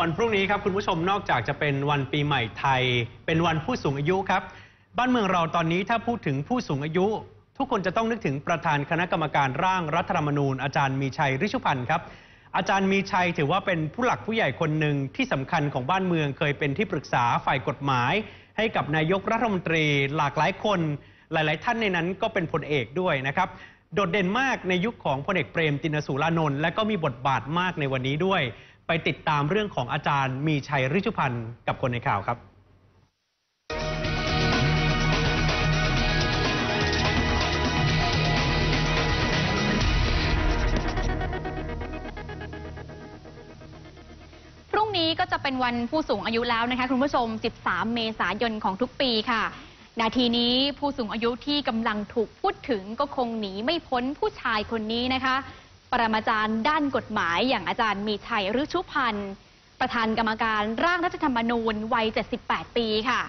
วันพรุ่งนี้ครับคุณผู้ชมนอกจากจะเป็นวันปีใหม่ไทย เป็นวันผู้สูงอายุครับ บ้านเมืองเราตอนนี้ถ้าพูดถึงผู้สูงอายุ ทุกคนจะต้องนึกถึงประธานคณะกรรมการร่างรัฐธรรมนูญ อาจารย์มีชัยฤชุพันธ์ครับ อาจารย์มีชัยถือว่าเป็นผู้หลักผู้ใหญ่คนหนึ่งที่สำคัญของบ้านเมืองเคยเป็นที่ปรึกษาฝ่ายกฎหมาย ให้กับนายกรัฐมนตรี หลากหลายคน หลาย ๆ ท่านในนั้นก็เป็นพลเอกด้วยนะครับโดดเด่นมากในยุคของพลเอกเปรมตินสูรานนท์และก็มีบทบาทมากในวันนี้ด้วย ไปติดตามเรื่องของอาจารย์มีชัยฤชุพันธ์กับคนในข่าวครับพรุ่งนี้ก็จะเป็นวันผู้สูงอายุแล้วนะคะคุณผู้ชม 13 เมษายนของทุกปีค่ะ นาทีนี้ผู้สูงอายุที่กำลังถูกพูดถึงก็คงหนีไม่พ้นผู้ชายคนนี้นะคะ ปรมาจารย์ด้านกฎหมายอย่างอาจารย์มีชัยฤชุพันธ์ ประธานกรรมการร่างรัฐธรรมนูญวัย 78 ปีค่ะ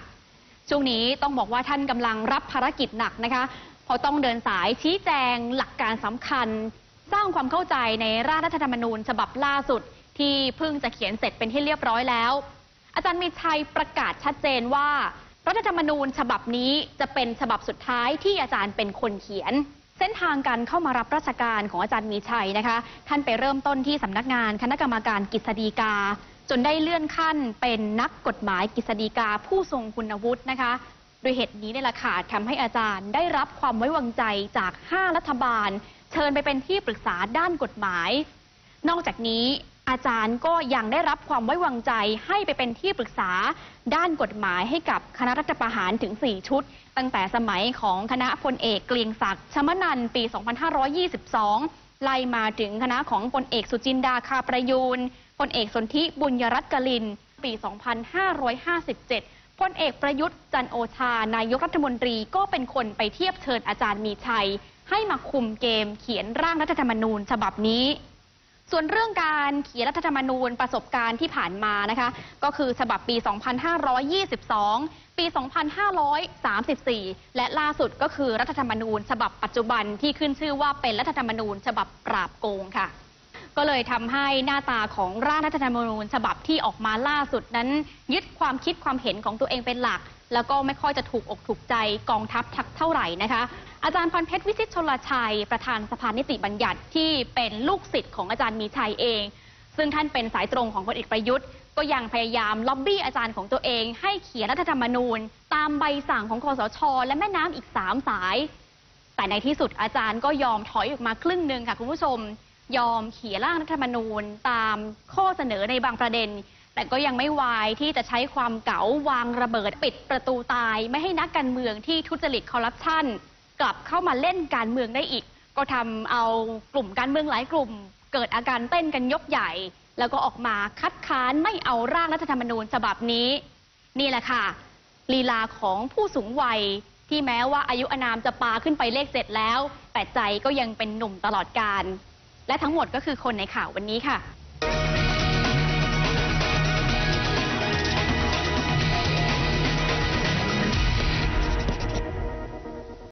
ช่วงนี้ต้องบอกว่าท่านกำลังรับภารกิจหนักนะคะเพราะต้องเดินสายชี้แจงหลักการสำคัญ สร้างความเข้าใจในร่างรัฐธรรมนูญฉบับล่าสุด ที่เพิ่งจะเขียนเสร็จเป็นที่เรียบร้อยแล้ว อาจารย์มีชัยประกาศชัดเจนว่า รัฐธรรมนูญฉบับนี้จะเป็นฉบับสุดท้ายที่อาจารย์เป็นคนเขียน เส้นทางการเข้ามารับราชการของอาจารย์มีชัยนะคะ ท่านไปเริ่มต้นที่สำนักงานคณะกรรมการกฤษฎีกา จนได้เลื่อนขั้นเป็นนักกฎหมายกฤษฎีกาผู้ทรงคุณวุฒินะคะโดยเหตุนี้ในี่ะค่ะทำให้อาจารย์ได้รับความไว้วางใจจาก 5 รัฐบาล เชิญไปเป็นที่ปรึกษาด้านกฎหมาย นอกจากนี้ อาจารย์ก็ยังได้รับความไว้วางใจให้ไปเป็นที่ปรึกษาด้านกฎหมายให้กับคณะรัฐประหารถึง 4 ชุด ตั้งแต่สมัยของคณะพลเอกเกลียงศักดิ์ชมนันปี 2522 ไล่มาถึงคณะของพลเอกสุจินดาคาประยูนพลเอกสนธิบุญยรัตน์กลิน ปี 2557พลเอกประยุทธ์จันโอชา นายกรัฐมนตรีก็เป็นคนไปเทียบเชิญอาจารย์มีชัย ให้มาคุมเกมเขียนร่างรัฐธรรมนูญฉบับนี้ ส่วนเรื่องการเขียนรัฐธรรมนูญประสบการณ์ที่ผ่านมานะคะ ก็คือฉบับปี 2522 ปี 2534 และล่าสุดก็คือรัฐธรรมนูญ ฉบับปัจจุบันที่ขึ้นชื่อว่าเป็นรัฐธรรมนูญ ฉบับปราบโกงค่ะ ก็เลยทำให้หน้าตาของร่างรัฐธรรมนูญ ฉบับที่ออกมาล่าสุดนั้น ยึดความคิดความเห็นของตัวเองเป็นหลัก แล้วก็ไม่ค่อยจะถูกอกถูกใจกองทัพทักเท่าไหร่นะคะ อาจารย์พรเพชรวิชิตชลชัย ประธานสภานิติบัญญัติที่เป็นลูกศิษย์ของอาจารย์มีชัยเอง ซึ่งท่านเป็นสายตรงของพลเอกประยุทธ์ ก็ยังพยายามล็อบบี้อาจารย์ของตัวเอง ให้เขียนรัฐธรรมนูญ ตามใบสั่งของคอสช และแม่น้ำอีก3สาย แต่ในที่สุดอาจารย์ก็ยอมถอยออกมาครึ่งหนึ่งค่ะคุณผู้ชม ยอมเขียนร่างรัฐธรรมนูญ ตามข้อเสนอในบางประเด็นแต่ก็ยังไม่วายที่จะใช้ความเก๋าวางระเบิดปิดประตูตาย ไม่ให้นักการเมืองที่ทุจริตคอร์รัปชัน กลับเข้ามาเล่นการเมืองได้อีก ก็ทำเอากลุ่มการเมืองหลายกลุ่ม เกิดอาการเต้นกันยกใหญ่ แล้วก็ออกมาคัดค้านไม่เอาร่างรัฐธรรมนูญฉบับนี้ นี่แหละค่ะ ลีลาของผู้สูงวัย ที่แม้ว่าอายุอานามจะปาขึ้นไปเลขเจ็ดแล้ว แต่ใจก็ยังเป็นหนุ่มตลอดการ และทั้งหมดก็คือคนในข่าววันนี้ค่ะ